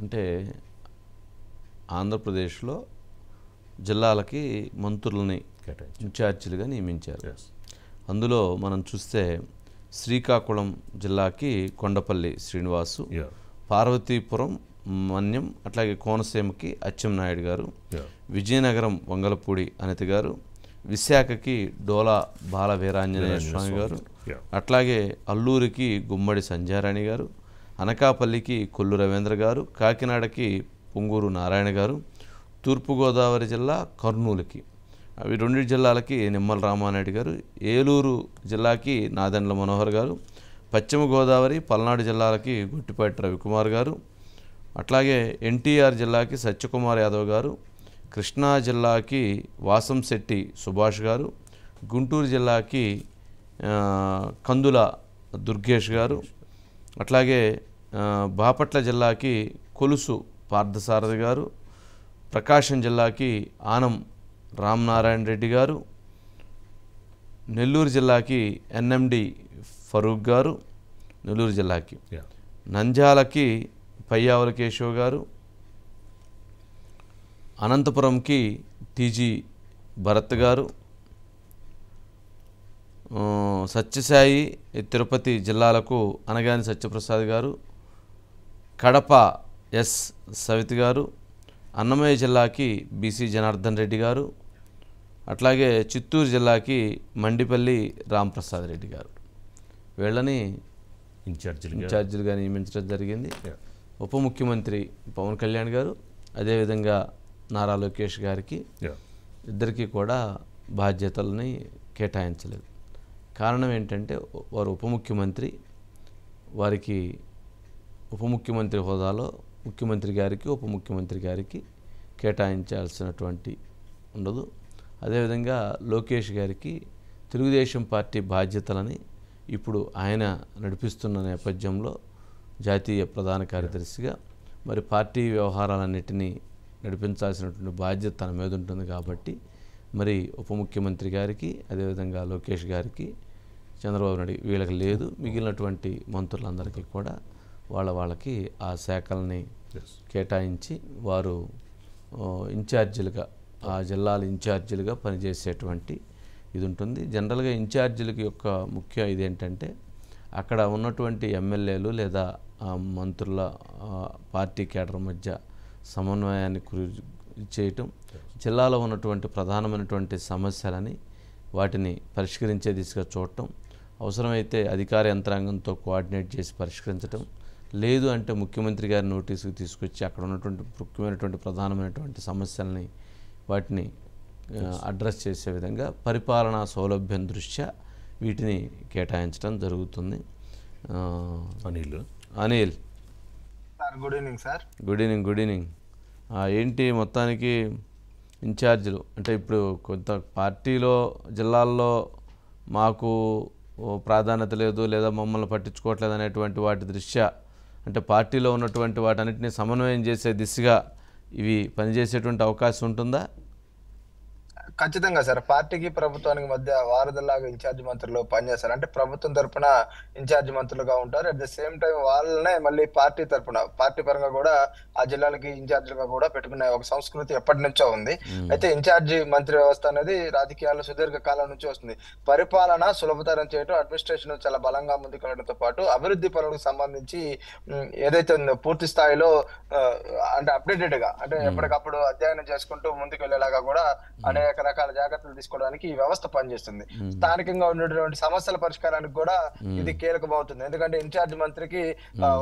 అంటే ఆంధ్రప్రదేశ్లో జిల్లాలకి మంత్రులని ఇన్ఛార్జీలుగా నియమించారు. అందులో మనం చూస్తే శ్రీకాకుళం జిల్లాకి కొండపల్లి శ్రీనివాసు పార్వతీపురం మన్యం అట్లాగే కోనసీమకి అచ్చెన్నాయుడు గారు విజయనగరం వంగలపూడి అనిత గారు విశాఖకి డోలా బాల వీరాంజనేయ స్వామి గారు అట్లాగే అల్లూరికి గుమ్మడి సంధ్యారాణి గారు అనకాపల్లికి కొల్లు రవీంద్ర గారు కాకినాడకి పొంగూరు నారాయణ గారు తూర్పుగోదావరి జిల్లా కర్నూలుకి. అవి రెండు జిల్లాలకి నిమ్మల రామానాయుడు గారు ఏలూరు జిల్లాకి నాదెండ్ల మనోహర్ గారు పశ్చిమ గోదావరి పల్నాడు జిల్లాలకి గుట్టిపాటి రవికుమార్ గారు అట్లాగే ఎన్టీఆర్ జిల్లాకి సత్యకుమార్ యాదవ్ గారు కృష్ణా జిల్లాకి వాసంశెట్టి సుభాష్ గారు గుంటూరు జిల్లాకి కందుల దుర్గేష్ గారు అట్లాగే బాపట్ల జిల్లాకి కొలుసు పార్థసారథి గారు ప్రకాశం జిల్లాకి ఆనం రామనారాయణ రెడ్డి గారు నెల్లూరు జిల్లాకి ఎన్ఎండి ఫరూక్ గారు నెల్లూరు జిల్లాకి. యా నంద్యాలకి పయ్యావుల కేశవ్ గారు అనంతపురంకి టీజీ భరత్ గారు సత్యసాయి తిరుపతి జిల్లాలకు అనగాని సత్యప్రసాద్ గారు కడప ఎస్ సవితి గారు అన్నమయ్య జిల్లాకి బీసీ జనార్దన్ రెడ్డి గారు అట్లాగే చిత్తూరు జిల్లాకి మండిపల్లి రాంప్రసాద్ రెడ్డి గారు. వీళ్ళని ఇన్ఛార్జీలుగా ఇన్ఛార్జీలుగా నియమించడం జరిగింది. ఉప ముఖ్యమంత్రి పవన్ కళ్యాణ్ గారు అదేవిధంగా నారా లోకేష్ గారికి ఇద్దరికీ కూడా బాధ్యతలని కేటాయించలేదు. కారణం ఏంటంటే వారు ఉప ముఖ్యమంత్రి వారికి ఉప ముఖ్యమంత్రి హోదాలో ముఖ్యమంత్రి గారికి ఉప ముఖ్యమంత్రి గారికి కేటాయించాల్సినటువంటి ఉండదు. అదేవిధంగా లోకేష్ గారికి తెలుగుదేశం పార్టీ బాధ్యతలని ఇప్పుడు ఆయన నడిపిస్తున్న నేపథ్యంలో జాతీయ ప్రధాన కార్యదర్శిగా మరి పార్టీ వ్యవహారాలన్నిటినీ నడిపించాల్సినటువంటి బాధ్యత తన మీద ఉంటుంది కాబట్టి మరి ఉప ముఖ్యమంత్రి గారికి అదేవిధంగా లోకేష్ గారికి చంద్రబాబు నాయుడు వీళ్ళకి లేదు. మిగిలినటువంటి మంత్రులందరికీ కూడా వాళ్ళ వాళ్ళకి ఆ శాఖల్ని కేటాయించి వారు ఇన్ఛార్జీలుగా ఆ జిల్లాల ఇన్ఛార్జీలుగా పనిచేసేటువంటి ఇది ఉంటుంది. జనరల్గా ఇన్ఛార్జీలకి యొక్క ముఖ్య ఇదేంటంటే అక్కడ ఉన్నటువంటి ఎమ్మెల్యేలు లేదా మంత్రుల పార్టీ కేడర్ మధ్య సమన్వయాన్ని కురి చేయటం జిల్లాలో ఉన్నటువంటి ప్రధానమైనటువంటి సమస్యలని వాటిని పరిష్కరించే దిశగా చూడటం అవసరమైతే అధికార యంత్రాంగంతో కోఆర్డినేట్ చేసి పరిష్కరించటం లేదు అంటే ముఖ్యమంత్రి గారి నోటీసుకు తీసుకొచ్చి అక్కడ ఉన్నటువంటి ముఖ్యమైనటువంటి ప్రధానమైనటువంటి సమస్యల్ని వాటిని అడ్రస్ చేసే విధంగా పరిపాలనా సౌలభ్యం దృష్ట్యా వీటిని కేటాయించడం జరుగుతుంది. Anil. Anil. Sir good evening sir good evening good evening ఆ, ఏంటి మొత్తానికి ఇన్ఛార్జీలు? అంటే ఇప్పుడు కొంత పార్టీలో జిల్లాల్లో మాకు ఓ ప్రాధాన్యత లేదు లేదా మమ్మల్ని పట్టించుకోవట్లేదు అనేటువంటి వాటి దృష్ట్యా అంటే పార్టీలో ఉన్నటువంటి వాటన్నిటిని సమన్వయం చేసే దిశగా ఇవి పనిచేసేటువంటి అవకాశం ఉంటుందా? ఖచ్చితంగా సార్. పార్టీకి ప్రభుత్వానికి మధ్య వారధిలాగా ఇన్ఛార్జ్ మంత్రులు పనిచేస్తారు. అంటే ప్రభుత్వం తరపున ఇన్ఛార్జ్ మంత్రులుగా ఉంటారు. అట్ ద సేమ్ టైం వాళ్ళనే మళ్ళీ పార్టీ తరపున పార్టీ పరంగా కూడా ఆ జిల్లాలకి ఇన్ఛార్జ్లుగా కూడా పెట్టుకునే ఒక సంస్కృతి ఎప్పటి నుంచో ఉంది. అయితే ఇన్ఛార్జి మంత్రి వ్యవస్థ అనేది రాజకీయాల్లో సుదీర్ఘ కాలం నుంచి వస్తుంది. పరిపాలన సులభతరం చేయడం అడ్మినిస్ట్రేషన్ చాలా బలంగా ముందుకెళ్ళడంతో పాటు అభివృద్ధి పనులకు సంబంధించి ఏదైతే ఉందో పూర్తి స్థాయిలో అంటే అప్డేటెడ్గా అంటే ఎప్పటికప్పుడు అధ్యయనం చేసుకుంటూ ముందుకు వెళ్ళేలాగా కూడా అనేక రకాల జాగ్రత్తలు తీసుకోవడానికి ఈ వ్యవస్థ పనిచేస్తుంది. స్థానికంగా ఉన్నటువంటి సమస్యల పరిష్కారానికి కూడా ఇది కీలకం అవుతుంది ఎందుకంటే ఇన్ఛార్జ్ మంత్రికి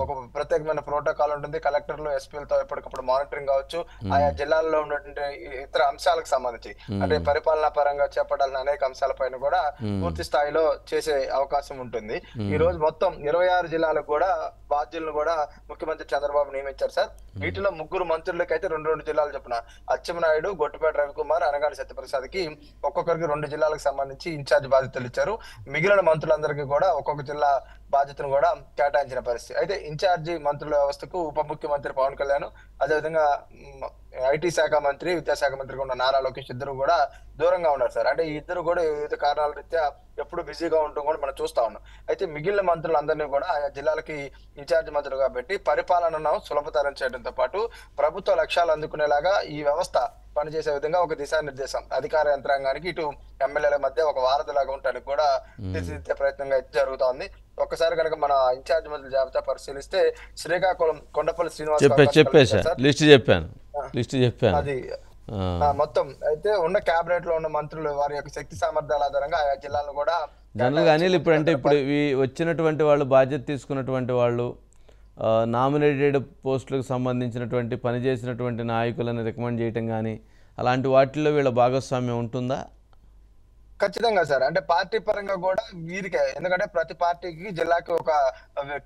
ఒక ప్రత్యేకమైన ప్రోటోకాల్ ఉంటుంది. కలెక్టర్లు ఎస్పీలతో ఎప్పటికప్పుడు మానిటరింగ్ కావచ్చు. ఆయా జిల్లాల్లో ఉన్నటువంటి ఇతర అంశాలకు సంబంధించి అంటే పరిపాలనా పరంగా చేపట్టాల్సిన అనేక అంశాలపైన కూడా పూర్తి స్థాయిలో చేసే అవకాశం ఉంటుంది. ఈ రోజు మొత్తం ఇరవై ఆరు జిల్లాలకు కూడా బాధ్యులను కూడా ముఖ్యమంత్రి చంద్రబాబు నియమించారు సార్. వీటిలో ముగ్గురు మంత్రులకి అయితే రెండు రెండు జిల్లాలు చొప్పున అచ్చెన్నాయుడు గొట్టుపేట రవికుమార్ అనగాడి సత్యప్రసాద్ ప్రసాద్కి ఒక్కొక్కరికి రెండు జిల్లాలకు సంబంధించి ఇన్ఛార్జ్ బాధ్యతలు ఇచ్చారు. మిగిలిన మంత్రులందరికీ కూడా ఒక్కొక్క జిల్లా బాధ్యతను కూడా కేటాయించిన పరిస్థితి. అయితే ఇన్ఛార్జి మంత్రుల వ్యవస్థకు ఉప ముఖ్యమంత్రి పవన్ కళ్యాణ్ అదేవిధంగా ఐటీ శాఖ మంత్రి విద్యాశాఖ మంత్రిగా ఉన్న నారా లోకేష్ ఇద్దరు కూడా దూరంగా ఉన్నారు సార్. అంటే ఈ ఇద్దరు కూడా వివిధ కారణాల రీత్యా ఎప్పుడు బిజీగా ఉండటం కూడా మనం చూస్తా ఉన్నాం. అయితే మిగిలిన మంత్రులందరినీ కూడా ఆయా జిల్లాలకి ఇన్ఛార్జ్ మంత్రులుగా పెట్టి పరిపాలనను సులభతరం చేయడంతో పాటు ప్రభుత్వ లక్ష్యాలు అందుకునేలాగా ఈ వ్యవస్థ పనిచేసే విధంగా ఒక దిశానిర్దేశం. అధికార యంత్రాంగానికి ఇటు ఎమ్మెల్యేల మధ్య ఒక వారధిలాగా ఉండటానికి కూడా తీర్చిదిద్దే ప్రయత్నంగా జరుగుతోంది ఒక్కసారి కనుక మన ఇన్ఛార్జ్ మంత్రుల జాబితా పరిశీలిస్తే శ్రీకాకుళం కొండపల్లి శ్రీనివాస్ చెప్పే చెప్పేసా లిస్ట్ చెప్పాను. లిస్ట్ చెప్పాను. అది మొత్తం అయితే ఉన్న కేబినెట్లో ఉన్న మంత్రులు వారి యొక్క శక్తి సామర్థ్యాల ఆధారంగా ఆయా జిల్లాలను కూడా జనరల్గా అనిల్ ఇప్పుడు అంటే ఇప్పుడు వచ్చినటువంటి వాళ్ళు బాధ్యత తీసుకున్నటువంటి వాళ్ళు నామినేటెడ్ పోస్టులకు సంబంధించినటువంటి పనిచేసినటువంటి నాయకులను రికమెండ్ చేయటం కానీ అలాంటి వాటిల్లో వీళ్ళ భాగస్వామ్యం ఉంటుందా? ఖచ్చితంగా సార్. అంటే పార్టీ పరంగా కూడా వీరికే. ఎందుకంటే ప్రతి పార్టీకి జిల్లాకి ఒక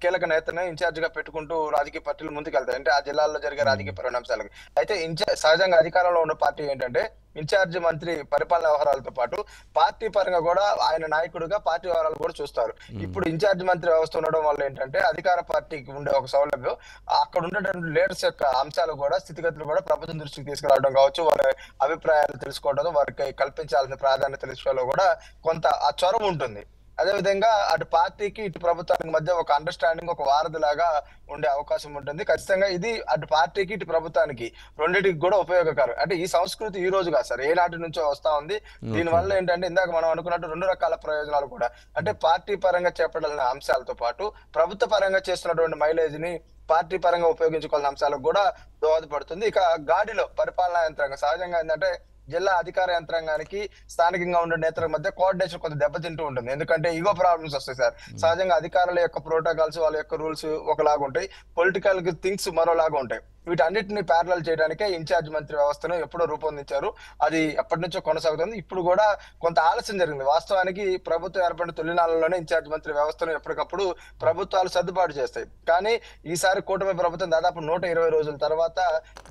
కీలక నేతను ఇన్ఛార్జ్గా పెట్టుకుంటూ రాజకీయ పార్టీలు ముందుకెళ్తాయి. అంటే ఆ జిల్లాల్లో జరిగే రాజకీయ పరిణామాలకు. అయితే ఇన్ఛార్జ్ సహజంగా అధికారంలో ఉన్న పార్టీ ఏంటంటే ఇన్ఛార్జ్ మంత్రి పరిపాలన వ్యవహారాలతో పాటు పార్టీ పరంగా కూడా ఆయన నాయకుడిగా పార్టీ వ్యవహారాలు కూడా చూస్తారు. ఇప్పుడు ఇన్ఛార్జ్ మంత్రి వ్యవస్థ ఉండడం వల్ల ఏంటంటే అధికార పార్టీకి ఉండే ఒక సౌలభ్యం అక్కడ ఉండేటువంటి లీడర్స్ యొక్క అంశాలు కూడా స్థితిగతులు కూడా ప్రభుత్వం దృష్టికి తీసుకురావడం కావచ్చు వారి అభిప్రాయాలు తెలుసుకోవడం వారికి కల్పించాల్సిన ప్రాధాన్యత తెలుసుకోవడంలో కూడా కొంత ఆ చొరవ ఉంటుంది. అదే విధంగా అటు పార్టీకి ఇటు ప్రభుత్వానికి మధ్య ఒక అండర్స్టాండింగ్ ఒక వారధి లాగా ఉండే అవకాశం ఉంటుంది. ఖచ్చితంగా ఇది అటు పార్టీకి ఇటు ప్రభుత్వానికి రెండింటికి కూడా ఉపయోగకరం. అంటే ఈ సంస్కృతి ఈ రోజు కాదు సార్ ఏ నాటి నుంచో వస్తా ఉంది. దీని వల్ల ఏంటంటే ఇందాక మనం అనుకున్నట్టు రెండు రకాల ప్రయోజనాలు కూడా. అంటే పార్టీ పరంగా చేపట్టాలనే అంశాలతో పాటు ప్రభుత్వ పరంగా చేస్తున్నటువంటి మైలేజ్ని పార్టీ పరంగా ఉపయోగించుకోవాల్సిన అంశాలకు కూడా దోహదపడుతుంది. ఇక గాడిలో పరిపాలనా యంత్రాంగం సహజంగా ఏంటంటే జిల్లా అధికార యంత్రాంగానికి స్థానికంగా ఉండే నేతల మధ్య కోఆర్డినేషన్ కొంత దెబ్బతింటూ ఉంటుంది. ఎందుకంటే ఈగో ప్రాబ్లమ్స్ వస్తాయి సార్. సహజంగా అధికారుల యొక్క ప్రోటోకాల్స్ వాళ్ళ యొక్క రూల్స్ ఒకలాగా ఉంటాయి పొలిటికల్ థింగ్స్ మరోలాగా ఉంటాయి వీటన్నిటిని ప్యారలల్ చేయడానికే ఇన్ఛార్జ్ మంత్రి వ్యవస్థను ఎప్పుడో రూపొందించారు. అది ఎప్పటి నుంచో కొనసాగుతుంది. ఇప్పుడు కూడా కొంత ఆలస్యం జరిగింది. వాస్తవానికి ప్రభుత్వం ఏర్పడిన తొలినాళ్ళలోనే ఇన్ఛార్జ్ మంత్రి వ్యవస్థను ఎప్పటికప్పుడు ప్రభుత్వాలు సర్దుబాటు చేస్తాయి. కానీ ఈసారి కూటమి ప్రభుత్వం దాదాపు నూట ఇరవై రోజుల తర్వాత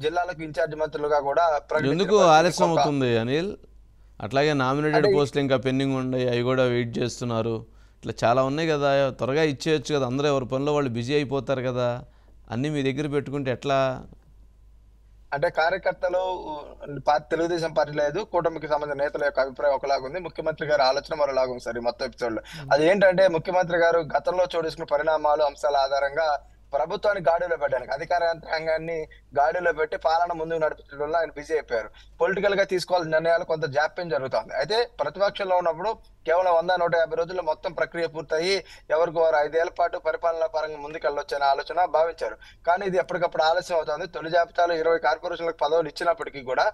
జిల్లాలకు ఇన్ఛార్జ్ మంత్రులుగా కూడా ఎందుకు ఆలస్యం అవుతుంది అనిల్? అట్లాగే నామినేటెడ్ పోస్టులు ఇంకా పెండింగ్ ఉన్నాయి. అవి కూడా వెయిట్ చేస్తున్నారు. ఇట్లా చాలా ఉన్నాయి కదా. త్వరగా ఇచ్చేయచ్చు కదా. అందరూ ఎవరి పనిలో వాళ్ళు బిజీ అయిపోతారు కదా. అన్నీ మీ దగ్గర పెట్టుకుంటే ఎట్లా? అంటే కార్యకర్తలు తెలుగుదేశం పార్టీ లేదు కూటమికి సంబంధించిన నేతల యొక్క అభిప్రాయం ఒకలాగా ఉంది. ముఖ్యమంత్రి గారి ఆలోచన మరోలాగా ఉంది సార్ ఈ మొత్తం ఎపిసోడ్లో అది ఏంటంటే ముఖ్యమంత్రి గారు గతంలో చోటు పరిణామాలు అంశాల ఆధారంగా ప్రభుత్వాన్ని గాడిలో పెట్టడానికి అధికార యంత్రాంగాన్ని గాడిలో పెట్టి పాలన ముందుకు నడిపించడంలో ఆయన బిజీ అయిపోయారు. పొలిటికల్గా తీసుకోవాల్సిన నిర్ణయాలు కొంత జాప్యం జరుగుతుంది. అయితే ప్రతిపక్షంలో ఉన్నప్పుడు కేవలం వంద నూట యాభై రోజుల్లో మొత్తం ప్రక్రియ పూర్తయి ఎవరికి వారు ఐదేళ్ళ పాటు పరిపాలన పరంగా ముందుకెళ్ళొచ్చనే ఆలోచన భావించారు. కానీ ఇది ఎప్పటికప్పుడు ఆలస్యం అవుతుంది. తొలి జాబితాలో ఇరవై కార్పొరేషన్లకు పదవులు ఇచ్చినప్పటికీ కూడా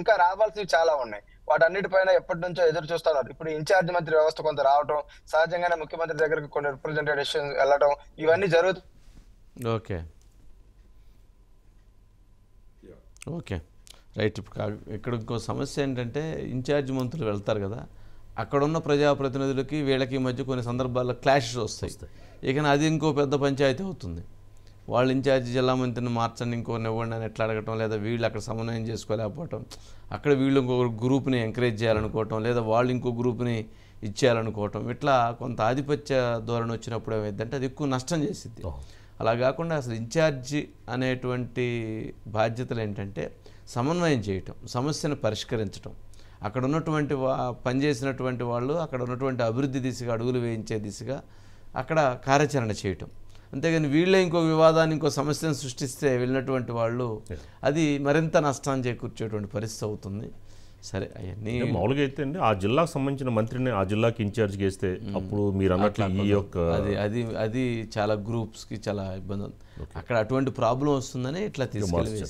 ఇంకా రావాల్సినవి చాలా ఉన్నాయి. వాటన్నిటిపైన ఎప్పటి నుంచో ఎదురు చూస్తున్నారు. ఇప్పుడు ఇన్ఛార్జ్ మంత్రి వ్యవస్థ కొంత రావడం సహజంగానే ముఖ్యమంత్రి దగ్గరికి కొన్ని రిప్రజెంటేషన్ వెళ్ళడం ఇవన్నీ జరుగుతూ ఓకే. ఓకే. రైట్ ఇప్పుడు కా- ఇక్కడ ఇంకో సమస్య ఏంటంటే ఇన్ఛార్జ్ మంత్రులు వెళ్తారు కదా అక్కడున్న ప్రజాప్రతినిధులకి వీళ్ళకి మధ్య కొన్ని సందర్భాల్లో క్లాషెస్ వస్తాయి. ఇక అది ఇంకో పెద్ద పంచాయతీ అవుతుంది. వాళ్ళు ఇన్ఛార్జ్ జిల్లా మంత్రిని మార్చండి ఇంకోరిని ఇవ్వండి అని ఎట్లా అడగటం లేదా వీళ్ళు అక్కడ సమన్వయం చేసుకోలేకపోవటం అక్కడ వీళ్ళు ఇంకో గ్రూప్ని ఎంకరేజ్ చేయాలనుకోవటం లేదా వాళ్ళు ఇంకో గ్రూప్ని ఇచ్చేయాలనుకోవటం ఇట్లా కొంత ఆధిపత్య ధోరణి వచ్చినప్పుడు ఏమైందంటే అది ఎక్కువ నష్టం చేసిద్ది. అలా కాకుండా అసలు ఇన్ఛార్జి అనేటువంటి బాధ్యతలు ఏంటంటే సమన్వయం చేయటం సమస్యను పరిష్కరించటం. అక్కడ ఉన్నటువంటి వా పనిచేసినటువంటి వాళ్ళు అక్కడ ఉన్నటువంటి అభివృద్ధి దిశగా అడుగులు వేయించే దిశగా అక్కడ కార్యాచరణ చేయటం. అంతేగాని వీళ్ళే ఇంకో వివాదాన్ని ఇంకో సమస్యను సృష్టిస్తే వెళ్ళినటువంటి వాళ్ళు అది మరింత నష్టాన్ని చేకూర్చేటువంటి పరిస్థితి అవుతుంది. సరే అవన్నీ మామూలుగా అయితే అండి ఆ జిల్లాకు సంబంధించిన మంత్రిని ఆ జిల్లాకి ఇన్ఛార్జ్ చేస్తే అప్పుడు మీరు అన్నట్లు ఈ యొక్క అది అది అది చాలా గ్రూప్స్కి చాలా ఇబ్బంది ఉంది. అక్కడ అటువంటి ప్రాబ్లం వస్తుందని ఇట్లా తీసుకెళ్ళి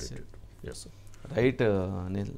రైట్ అనిల్.